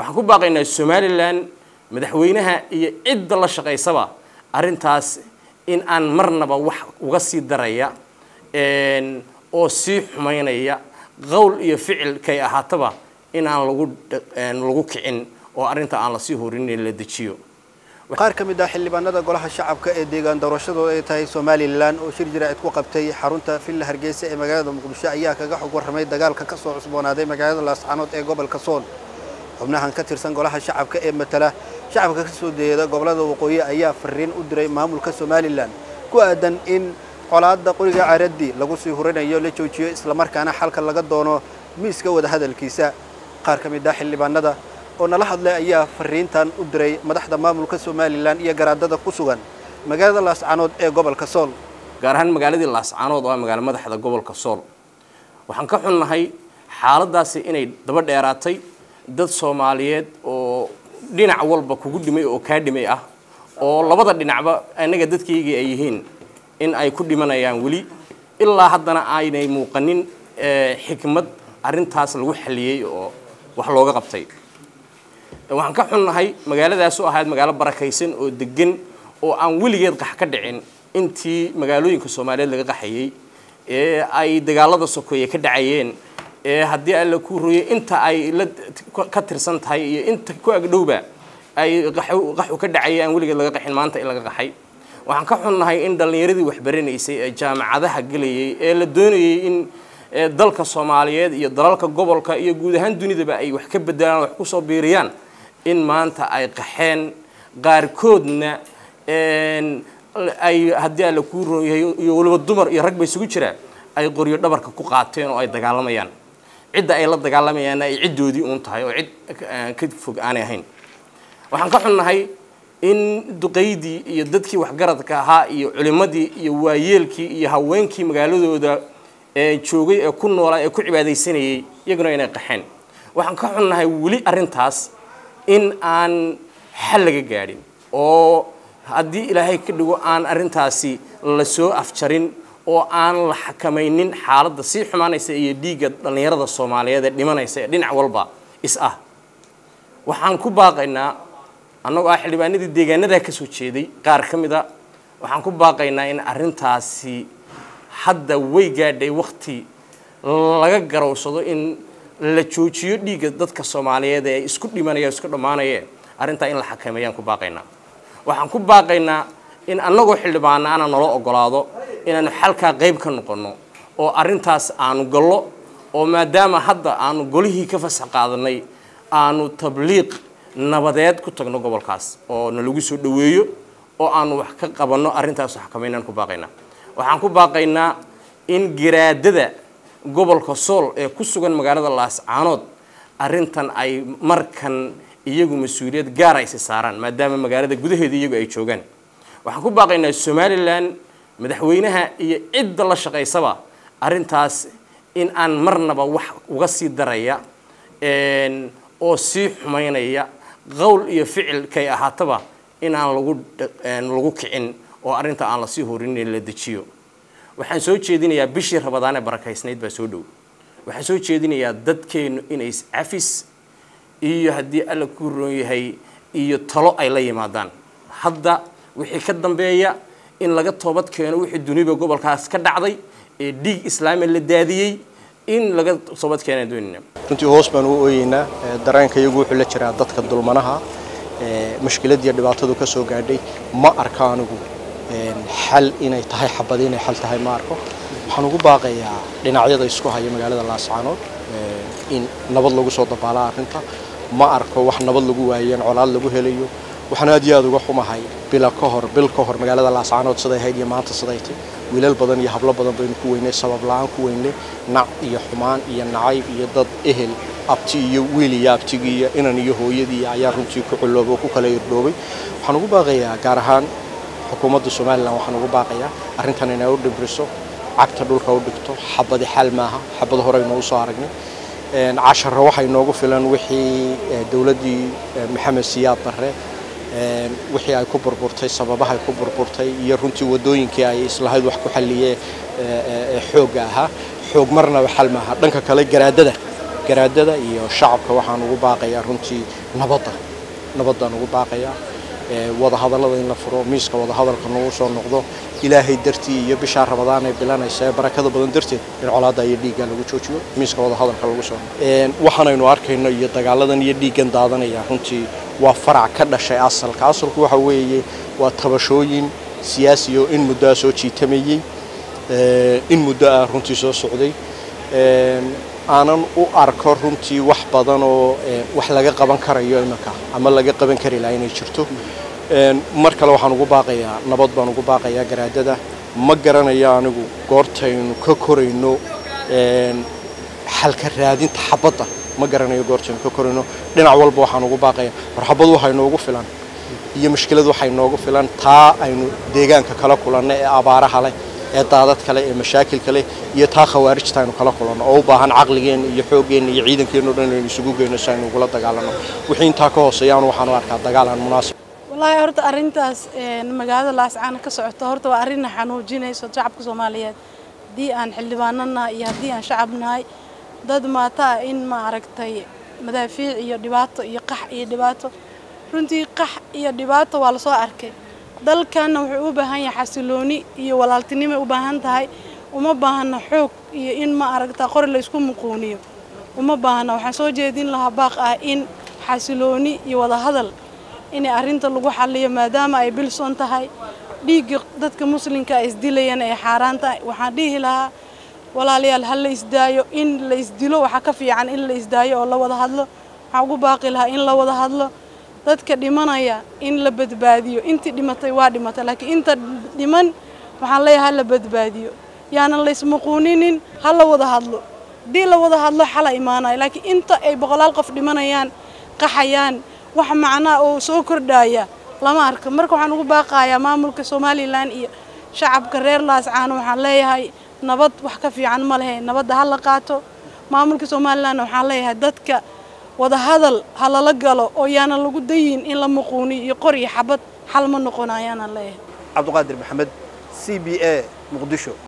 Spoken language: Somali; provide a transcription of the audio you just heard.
waxaan ku baaqaynaa somalilan madaxweynaha iyo cidda la shaqaysaba arrintaas in aan marnaba wax uga sii daraya oo sii xumaynaya qowl iyo ficil kay ahaataba in aan lagu lagu kicin oo arrinta aan la sii horinin la dejiyo. Qaar ka mid ah xildhibaanada golaha shacabka ee deegaan doorashadooda ay tahay somalilan oo shir jiraacid ku qabtay xarunta villa hargeysa ee magaalada muqdisho ayaa kaga xog warramay dagaalka ka soo cusboonaaday magaalada laascaanood ee gobolka sool xubnahan ka tirsan golaha shacabka ee matala. Shacabka ka soo jeeda gobollada waqooyi ayaa fariin u diray maamulka somalilan ku aadan in colaadda qoriga caraddi lagu sii hurinayo la joojiyo islamarkaana xalka laga doono miiska wadahadalkiisa. Qaar ka mid ah xildhibaanada oo nala hadlay ayaa fariintan u diray madaxda maamulka somalilan iyo garaadada ku sugan magaalada laascaanood ee gobolka sool. Gaar ahaan magaaladii laascaanood oo ah magaalo madaxda gobolka sool. Waxaan ka xunnahay xaaladaasi inay daba dheeraatay dad soomaaliyeed oo dhinac walba kugu dhimay oo kaa dhimay ah oo labada dhinacba annaga dadkaygii ay yihiin in ay ku dhimanayaan weli ilaa haddana aynay muuqanin xikmad arrintaas lagu xaliyey oo wax looga qabtay. Waxaan ka xunnahay magaaladaas oo ahayd magaalo barakaysan oo degan oo aan weligeed qax ka dhicin intii magaalooyinka soomaaliyeed laga qaxayey ee ay dagaalada sokeeye ka dhacayeen ee haddii alla ku royay inta ay la ka tirsan tahay iyo inta ku agdhowba ay qaxu ka dhacayay aan weligeed laga qaxin maanta in laga qaxay. Waxaan ka xunnahay in dhallinyaradii waxbaranaysay ee jaamacadaha gelayay ee la doonayay in dalka soomaaliyeed iyo dalalka gobolka iyo guud ahaan dunidaba ay wax ka bedelaan wax ku soo biiriyaan in maanta ay qaxeen. Qaarkoodna ay haddii alla kuu rooyahay iyo waliba dumar iyo rag ba isugu jiraa ay qoryo dhabarka ku qaateen oo ay dagaalamayaan cidda ay la dagaalamayaanna ay ciddoodii uun tahay oo cid ka fog aanay ahayn. Waxaan ka xunnahay in duqaydii iyo dadkii waxgaradka ahaa iyo culimmadii iyo waayeelkii iyo haweenkii magaaladooda joogay ee ku noolaa ee ku cibaadaysanayay iyaguna inay qaxeen. Waxaan ka xunnahay weli arrintaas in aan xal laga gaadhin oo haddii ilaahay ka dhigo aan arrintaasi la soo afjarin oo aan la xakamaynin xaaladda sii xumaanaysa iyo dhiigga dhallinyarada soomaaliyeed ee dhimanaysa ee dhinac walba is ah. Waxaan ku baaqaynaa annagoo ah xildhibaanadii deegaanadaa ka soo jeeday qaar ka mid a waxaan ku baaqaynaa in arrintaasi hadda way gaadhay wakti laga garowsado in la joojiyo dhiigga dadka soomaaliyeed ee isku dhimanaya isku dhammaanaya arrintaa in la xakameeyaan ku baaqaynaa. Waxaan ku baaqaynaa in annagoo xildhibaana ana nala ogolaado inaanu xalkaa qayb ka noqonno oo arrintaas aanu gallo oo maadaama hadda aanu golihii ka fasax qaadanay aanu tabliiq nabadeed ku tagno gobolkaas oo nalagu soo dhoweeyo oo aanu wax ka qabanno arrintaas xakameynaan ku baaqaynaa waxaan ku baaqaynaa in garaadada gobolka sool ee ku sugan magaalada laascaanood arrintan ay markan iyagu mas'uuliyad gaar aysi saaraan maadaama magaalada gudaheeda iyagu ay joogaan. Waxaan ku baaqaynaa somalilan madaxweynaha iyo cidda la shaqaysaba arrintaas in aan marnaba wax uga sii daraya oo sii xumaynaya qowl iyo ficil kay ahaataba in aan lagu lagu kicin oo arrinta aan la sii horinin la dejiyo. Waxaan soo jeedinayaa bishii rabadaan ee barakaysnayd baa soo dhow. Waxaan soo jeedinayaa dadkeennu inay iscafis iyo haddii alla ku roon yahay iyo talo ay la yimaadaan. Hadda wixii ka dambeeya in laga toobad keeno wixii duniba gobolkaas ka dhacday ee dhiig islaami la daadiyey in laga toobad keenaan doonayna runtii hoos baan u ooyeynaa dareenka iyagu wuxuu la jiraa dadka dulmanaha mushkiladii dhibaatadu ka soo gaadhay. Ma arka anigu xal inay tahay xabadi inay xal tahay ma arko. Waxaan ugu baaqayaa dhinacyada isku haya magaalada laascaanood in nabad lagu soo dabaala arrinta. Ma arko wax nabad lagu waayeen colaad lagu helayo waxaan aad iyo aad uga xumahay bila ka hor bil ka hor magaalada laascaanood siday ahayd iyo maanta siday tay wiilal badan iyo hablo badan baynu ku weynay sabab la-aan ku weynay nac iyo xumaan iyo nacayb iyo dad ehel abti iyo wiil iyo abtigii iyo inan iyo hooyadii ayaa runtii ku culooba oo ku kala irdhoobay waxaan ugu baaqayaa gaar ahaan xukuumadda somalilan waxaan ugu baaqayaa arrintan inay u dhibriso cagta dhulka u dhigto xabadi xal maaha xabad horeynu usoo aragnay casharo waxay noogu filan wixii dowladdii maxamed siyaad barre wixii ay ku burburtay sababahay ku burburtay iyo runtii wadooyinkii ay islahayd wax ku xalliyee xoogga ahaa xoog marnaba xal maaha. Dhanka kale garaadada. Garaadada iyo shacabka waxaan ugu baaqayaa runtii nabadda. Nabaddaan ugu baaqayaa. Wadahadallada in la furo miiska wadahadalka nagu soo noqdo. Ilaahay dartii iyo bishaa ramadaan ee bilanaysa ee barakada badan darteed in colaadda iyo dhiigga lagu joojiyo miiska wadahadalka lagu soo waxaanaynu arkayno iyo dagaaladan iyo dhiiggan daadanaya runtii waa farac ka dhashay asalka. Asalku waxa weeye waa tabashooyin siyaasi oo in muddo ah soo jiitamayey in muddo ah runtii soo socday aanan u arko runtii wax badan oo wax laga qaban karayo imanka ama laga qaban kari laha inay jirto. Mar kale waxaan ugu baaqayaa nabad baan ugu baaqayaa garaadada. Ma garanayo anigu goortaynu ka korayno xalka raadinta xabadda ma garanayo goortaynu ka korayno dhinac walba waxaan ugu baaqayaa war xabadu waxay noogu filan iyo mushkilad waxay noogu filan taa aynu deegaanka kala kulanno ee abaaraha leh ee daadad kale ee mashaakilka leh iyo taa khawaarijta aynu kala kulanno oo u baahan caqligeenna iyo xooggeenna iyo ciidankeenno dhan aynu isugu geyno si aynu ugula dagaalanno wixii intaa ka hooseeyaanu waxaan u arkaa dagaal aan munaasib arrintaas magaalada laascaana ka socota horta waa arrin xanuujinayso shacabka soomaaliyeed haddii aan xildhibaano nahay iyo haddii aan shacab nahay dad maata ah in ma aragtay madaafiic iyo dhibaato iyo qax iyo dhibaato. Runtii qax iyo dhibaato waa la soo arkay. Dalkanna wuxuu u baahan yahay xasilooni iyo walaaltinimay u baahan tahay. Uma baahana xoog iyo in ma aragta qori laysku muquuniyo. Uma baahana waxaan soo jeedin lahaa baaq ah in xasilooni iyo wadahadal inay arrinta lagu xaliyo maadaama ay bilson tahay. Dhiigga dadka muslimka a isdilayana ay xaaraan tahay waxaan dhihi lahaa walaalayaal ha la isdaayo in la isdilo waxaa ka fiican in la isdaayo oo la wada hadlo. Waxaan ugu baaqi lahaa in la wada hadlo. Dadka dhimanaya in la badbaadiyo. Intii dhimatay waa dhimatay laakiin inta dhiman waxaan leeyahay ha la badbaadiyo. Yaanan la ismuquuninin ha la wada hadlo. Haddii la wada hadlo xala imaanayo laakiin inta ay boqolaal qof dhimanayaan qaxayaan wax macnaa oo soo kordhaya lama arko marka waxaan ugu baaqayaa maamulka somalilan iyo shacabka reer laascaano waxaan leeyahay nabad wax ka fiican ma lehe nabadda ha la qaato. Maamulka somalilanna waxaan leeyahay dadka wadahadal ha lala galo oo yaanan lagu dayin in la muquuniyo iyo qor iyo xabad xal ma noqonayaanaan leeyahay. Cabduqaadir maxamed c b a muqdisho